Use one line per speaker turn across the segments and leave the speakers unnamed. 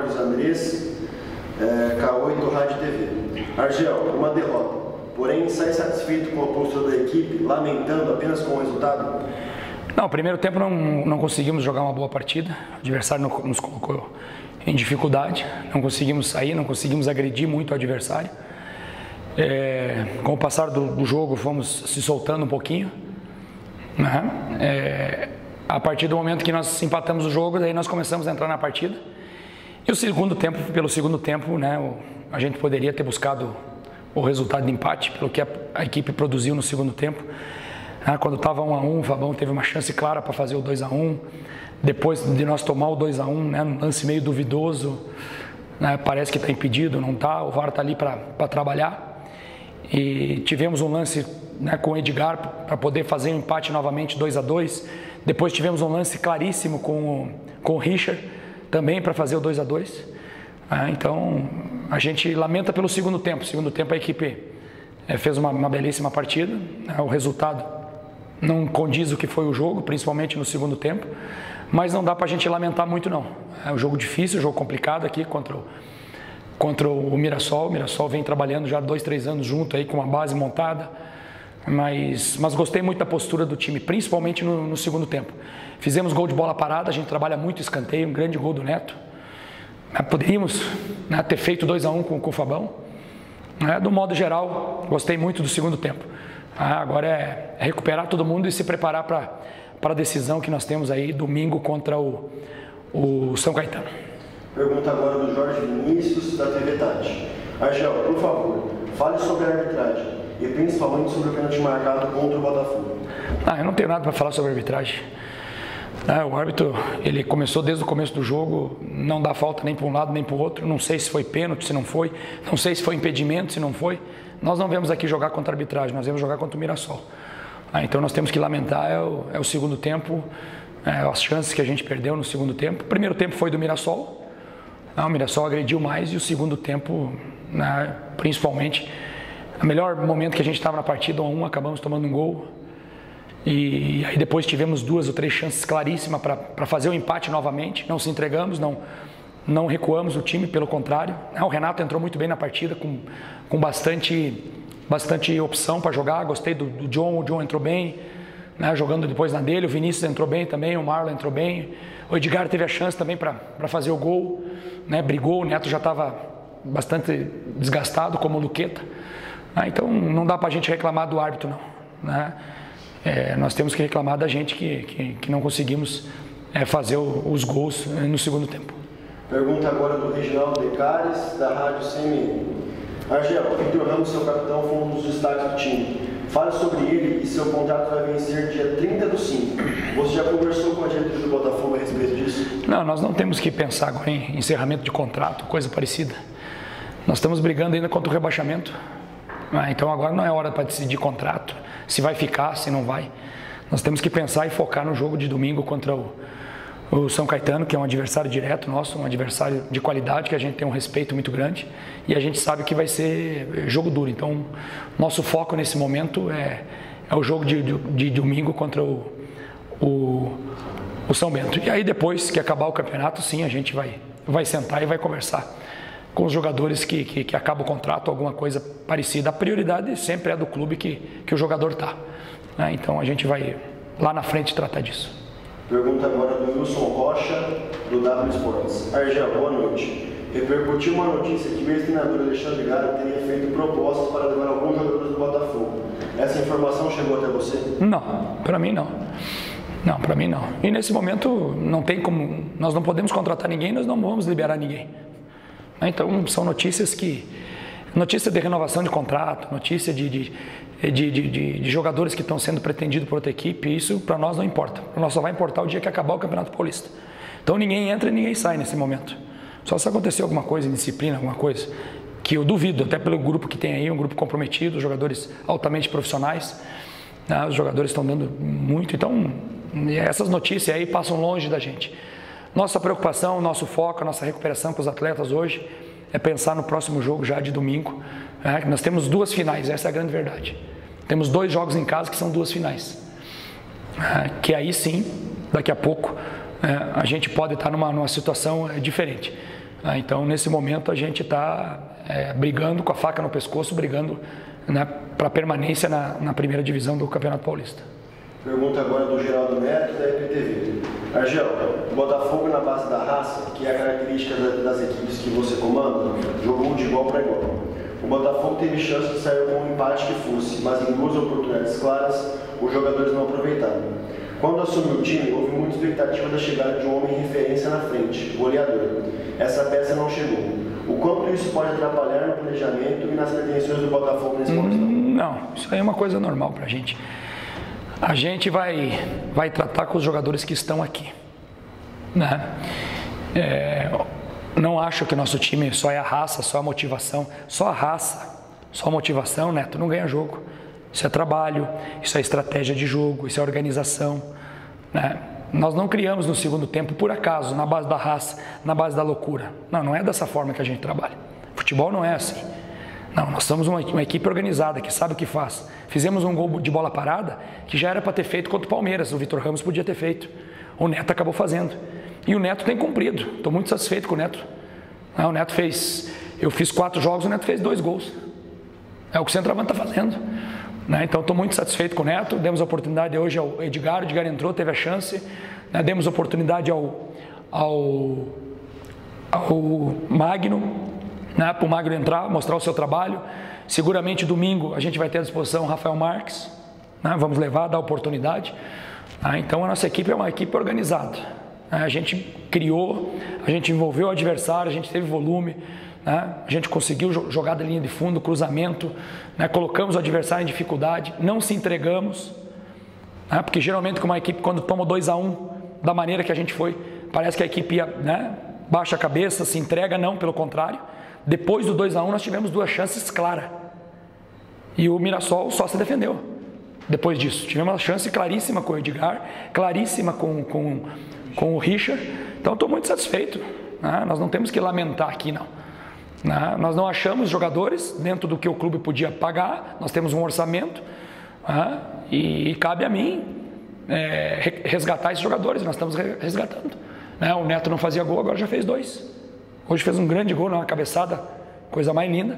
Marcos Andrés, é, K8 Rádio TV. Argel, uma derrota. Porém, sai satisfeito com a postura da equipe, lamentando apenas com o resultado?
Não, primeiro tempo não, não conseguimos jogar uma boa partida. O adversário nos colocou em dificuldade. Não conseguimos sair, não conseguimos agredir muito o adversário. É, com o passar do, do, jogo, fomos se soltando um pouquinho. Né? É, a partir do momento que nós empatamos o jogo, daí nós começamos a entrar na partida. E o segundo tempo, pelo segundo tempo, né, a gente poderia ter buscado o resultado de empate, pelo que a, a equipe produziu no segundo tempo. Ah, quando estava 1 a 1 o Fabão teve uma chance clara para fazer o 2 a 1 Depois de nós tomar o 2 a 1 né, um lance meio duvidoso, né, parece que está impedido, não está, o VAR está ali para trabalhar. E tivemos um lance né, com o Edgar para poder fazer o um empate novamente 2 a 2 Depois tivemos um lance claríssimo com, com o Richard, também para fazer o 2 a 2 ah, Então, a gente lamenta pelo segundo tempo. Segundo tempo a equipe é, fez uma, uma belíssima partida. Né, o resultado não condiz o que foi o jogo, principalmente no segundo tempo, mas não dá para a gente lamentar muito não. É um jogo difícil, um jogo complicado aqui contra o, contra o Mirassol. O Mirassol vem trabalhando já dois, três anos junto aí com uma base montada, mas, mas gostei muito da postura do time, principalmente no, no segundo tempo. Fizemos gol de bola parada, a gente trabalha muito escanteio, um grande gol do Neto. Poderíamos né, ter feito 2 a 1 um com, com o Fabão. Né, do modo geral, gostei muito do segundo tempo. Ah, agora é, é, recuperar todo mundo e se preparar para a decisão que nós temos aí domingo contra o, o São Caetano.
Pergunta agora do Jorge Vinícius, da TV Tati. Argel, por favor, fale sobre a arbitragem e principalmente sobre o pênalti marcado contra o Botafogo.
Ah, eu não tenho nada para falar sobre a arbitragem. Ah, o árbitro, ele começou desde o começo do jogo, não dá falta nem para um lado nem para o outro. Não sei se foi pênalti, se não foi. Não sei se foi impedimento, se não foi. Nós não vemos aqui jogar contra a arbitragem, nós vemos jogar contra o Mirassol. Ah, então nós temos que lamentar é o, é o segundo tempo, é, as chances que a gente perdeu no segundo tempo. O primeiro tempo foi do Mirassol, ah, o Mirassol agrediu mais e o segundo tempo, né, principalmente, o melhor momento que a gente estava na partida, 1 a 1, acabamos tomando um gol. E aí depois tivemos duas ou três chances claríssimas para fazer o empate novamente, não se entregamos, não, não recuamos o time, pelo contrário. Ah, o Renato entrou muito bem na partida, com, com bastante, bastante opção para jogar. Gostei do, do, John, o John entrou bem, né, jogando depois na dele. O Vinícius entrou bem também, o Marlon entrou bem. O Edgar teve a chance também para fazer o gol, né, brigou. O Neto já estava bastante desgastado, como o Luqueta. Ah, então não dá para a gente reclamar do árbitro, não. Né? É, nós temos que reclamar da gente que, que, que não conseguimos é, fazer o, os gols é, no segundo tempo.
Pergunta agora do Reginaldo Decares, da Rádio CMN. Argel, Vitor Ramos, seu capitão, foi um dos destaques do time. Fale sobre ele e seu contrato vai vencer dia 30 do 5. Você já conversou com a diretoria do Botafogo a respeito disso?
Não, nós não temos que pensar agora em encerramento de contrato, coisa parecida. Nós estamos brigando ainda contra o rebaixamento. Ah, então agora não é hora para decidir contrato, se vai ficar, se não vai. Nós temos que pensar e focar no jogo de domingo contra o, o São Caetano, que é um adversário direto nosso, um adversário de qualidade, que a gente tem um respeito muito grande e a gente sabe que vai ser jogo duro. Então, nosso foco nesse momento é, é o jogo de, de, de domingo contra o, o, o, São Bento. E aí, depois que acabar o campeonato, sim, a gente vai, vai sentar e vai conversar com os jogadores que, que, que acaba o contrato, alguma coisa parecida. A prioridade sempre é do clube que, que o jogador está. Né? Então, a gente vai lá na frente tratar disso.
Pergunta agora do Wilson Rocha, do W Sports. Argel, boa noite. Repercutiu uma notícia que o ex-treinador Alexandre Gara teria feito propostas para levar alguns jogadores do Botafogo. Essa informação chegou até você?
Não, para mim não. Não, para mim não. E nesse momento não tem como, nós não podemos contratar ninguém, nós não vamos liberar ninguém. Então são notícias que notícia de renovação de contrato, notícia de, de, de, de, de jogadores que estão sendo pretendidos por outra equipe, isso para nós não importa. Para nós só vai importar o dia que acabar o Campeonato Paulista. Então ninguém entra e ninguém sai nesse momento. Só se acontecer alguma coisa, disciplina, alguma coisa, que eu duvido, até pelo grupo que tem aí, um grupo comprometido, jogadores altamente profissionais. Né? Os jogadores estão dando muito, então essas notícias aí passam longe da gente. Nossa preocupação, nosso foco, nossa recuperação com os atletas hoje é pensar no próximo jogo já de domingo. É, nós temos duas finais, essa é a grande verdade. Temos dois jogos em casa que são duas finais. É, que aí sim, daqui a pouco, é, a gente pode estar numa, numa situação é, diferente. Ah, então, nesse momento, a gente está é, brigando com a faca no pescoço, brigando né, para permanência na, na, primeira divisão do Campeonato Paulista.
Pergunta agora do Geraldo Neto, da IPTV. Argel, o Botafogo na base da raça, que é a característica das equipes que você comanda, jogou de igual para igual. O Botafogo teve chance de sair com um empate que fosse, mas em duas oportunidades claras, os jogadores não aproveitaram. Quando assumiu o time, houve muita expectativa da chegada de um homem referência na frente, goleador. Essa peça não chegou. O quanto isso pode atrapalhar no planejamento e nas pretensões do Botafogo nesse?
Hum, não, isso aí é uma coisa normal para a gente. A gente vai, vai tratar com os jogadores que estão aqui. Né? É, não acho que nosso time só é a raça, só a motivação. Só a raça, só a motivação, Neto, não ganha jogo. Isso é trabalho, isso é estratégia de jogo, isso é organização. Né? Nós não criamos no segundo tempo por acaso, na base da raça, na base da loucura. Não, não é dessa forma que a gente trabalha. Futebol não é assim. Não, nós somos uma, uma, equipe organizada que sabe o que faz. Fizemos um gol de bola parada que já era para ter feito contra o Palmeiras. O Vitor Ramos podia ter feito. O Neto acabou fazendo. E o Neto tem cumprido. Estou muito satisfeito com o Neto. Ah, o Neto fez. Eu fiz quatro jogos, o Neto fez dois gols. É o que o centroavante está fazendo. Né? Então estou muito satisfeito com o Neto. Demos a oportunidade hoje ao Edgar. O Edgar entrou, teve a chance. Né? Demos oportunidade ao, ao, ao Magno né, para o Magro entrar, mostrar o seu trabalho. Seguramente domingo a gente vai ter à disposição o Rafael Marques, né, vamos levar, dar oportunidade. Ah, então a nossa equipe é uma equipe organizada. Né, a gente criou, a gente envolveu o adversário, a gente teve volume, né, a gente conseguiu jogar da linha de fundo, cruzamento, né, colocamos o adversário em dificuldade, não se entregamos, né, porque geralmente com uma equipe quando toma 2 a 1 um, da maneira que a gente foi, parece que a equipe ia, né, baixa a cabeça, se entrega, não, pelo contrário. Depois do 2 a 1 um, nós tivemos duas chances claras. E o Mirassol só se defendeu. Depois disso, tivemos uma chance claríssima com o Edgar, claríssima com, com, com o Richard. Então estou muito satisfeito. Né? Nós não temos que lamentar aqui, não. Né? Nós não achamos jogadores dentro do que o clube podia pagar, nós temos um orçamento né? e, e, cabe a mim é, resgatar esses jogadores. Nós estamos resgatando. Né? O Neto não fazia gol, agora já fez dois. Hoje fez um grande gol na cabeçada, coisa mais linda.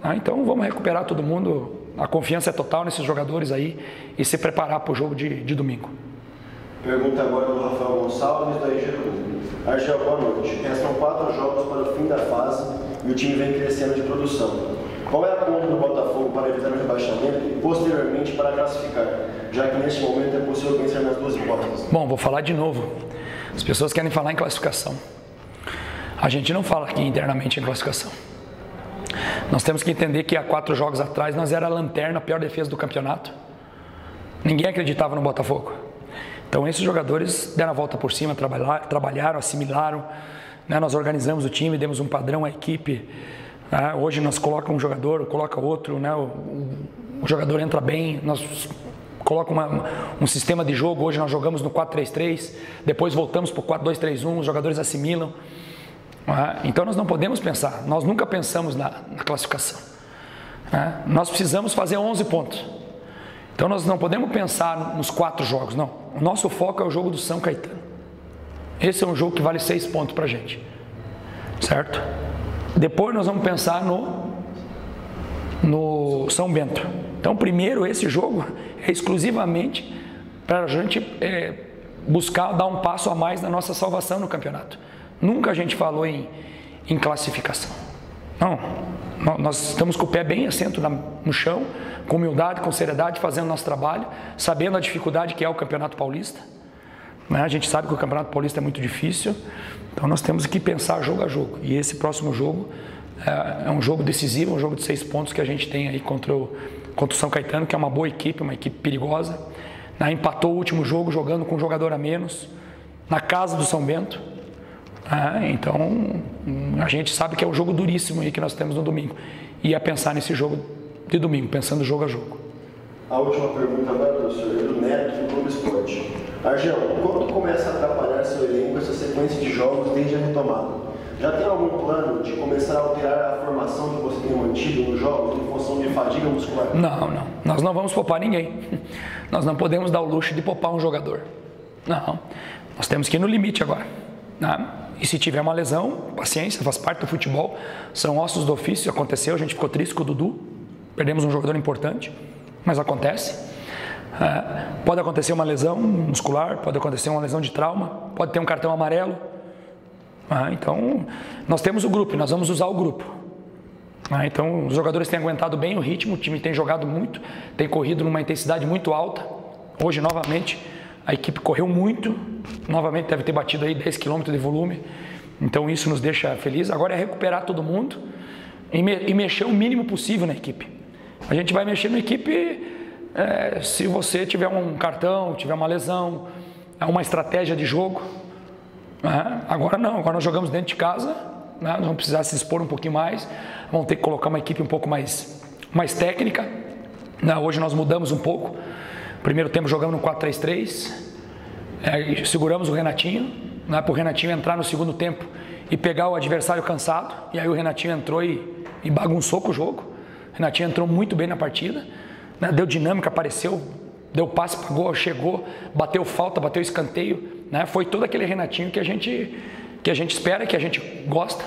Ah, então vamos recuperar todo mundo. A confiança é total nesses jogadores aí e se preparar para o jogo de, de domingo.
Pergunta agora do Rafael Gonçalves, da IGU. Argel, boa noite. Restam quatro jogos para o fim da fase e o time vem crescendo de produção. Qual é a conta do Botafogo para evitar o rebaixamento e posteriormente para classificar, já que neste momento é possível vencer nas duas hipóteses?
Bom, vou falar de novo. As pessoas querem falar em classificação. A gente não fala aqui internamente em classificação. Nós temos que entender que há quatro jogos atrás nós era a lanterna, a pior defesa do campeonato. Ninguém acreditava no Botafogo. Então esses jogadores deram a volta por cima, trabalharam, assimilaram. Né? Nós organizamos o time, demos um padrão à equipe. Né? Hoje nós colocamos um jogador, coloca outro, né? o, o, jogador entra bem, nós colocamos um sistema de jogo. Hoje nós jogamos no 4-3-3, depois voltamos para o 4-2-3-1, os jogadores assimilam. É? Então nós não podemos pensar, nós nunca pensamos na, na classificação. É? Nós precisamos fazer 11 pontos. Então nós não podemos pensar nos quatro jogos, não. O nosso foco é o jogo do São Caetano. Esse é um jogo que vale seis pontos para a gente, certo? Depois nós vamos pensar no, no São Bento. Então, primeiro, esse jogo é exclusivamente para a gente é, buscar dar um passo a mais na nossa salvação no campeonato. Nunca a gente falou em, em classificação. Não, nós estamos com o pé bem assento no chão, com humildade, com seriedade, fazendo nosso trabalho, sabendo a dificuldade que é o Campeonato Paulista. Né? A gente sabe que o Campeonato Paulista é muito difícil, então nós temos que pensar jogo a jogo. E esse próximo jogo é, é um jogo decisivo, um jogo de seis pontos que a gente tem aí contra o, contra o São Caetano, que é uma boa equipe, uma equipe perigosa. Né? Empatou o último jogo jogando com um jogador a menos, na casa do São Bento. Ah, então, a gente sabe que é um jogo duríssimo aí que nós temos no domingo. E a pensar nesse jogo de domingo, pensando jogo a jogo.
A última pergunta agora, professor, é do Neto do Clube Esporte. Argel, quando começa a atrapalhar seu elenco essa sequência de jogos desde a retomada? Já tem algum plano de começar a alterar a formação que você tem mantido nos jogos em função de fadiga muscular?
Não, não. Nós não vamos poupar ninguém. Nós não podemos dar o luxo de poupar um jogador. Não. Nós temos que ir no limite agora. Né? E se tiver uma lesão, paciência, faz parte do futebol, são ossos do ofício, aconteceu, a gente ficou triste com o Dudu, perdemos um jogador importante, mas acontece. É, pode acontecer uma lesão muscular, pode acontecer uma lesão de trauma, pode ter um cartão amarelo. É, então, nós temos o grupo, nós vamos usar o grupo. É, então, os jogadores têm aguentado bem o ritmo, o time tem jogado muito, tem corrido numa intensidade muito alta. Hoje, novamente, a equipe correu muito, novamente deve ter batido aí 10 km de volume. Então, isso nos deixa feliz. Agora é recuperar todo mundo e, me e mexer o mínimo possível na equipe. A gente vai mexer na equipe é, se você tiver um cartão, tiver uma lesão, é uma estratégia de jogo. Né? Agora não, agora nós jogamos dentro de casa, né? nós vamos precisar se expor um pouquinho mais, vamos ter que colocar uma equipe um pouco mais, mais técnica. Né? Hoje nós mudamos um pouco. Primeiro tempo jogamos no 4-3-3, é, seguramos o Renatinho, né? para o Renatinho entrar no segundo tempo e pegar o adversário cansado. E aí o Renatinho entrou e, e bagunçou com o jogo. O Renatinho entrou muito bem na partida né? deu dinâmica, apareceu, deu passe para gol, chegou, bateu falta, bateu escanteio, né? Foi todo aquele Renatinho que a gente que a gente espera, que a gente gosta,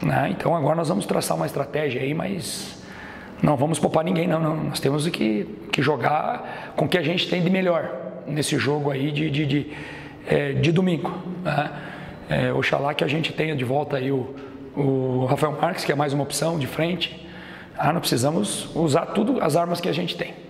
né? Então agora nós vamos traçar uma estratégia aí, mas não vamos poupar ninguém, não, não. Nós temos que, que jogar com o que a gente tem de melhor nesse jogo aí de, de, de, é, de domingo. Né? É, oxalá que a gente tenha de volta aí o, o Rafael Marques, que é mais uma opção de frente, ah, não precisamos usar tudo as armas que a gente tem.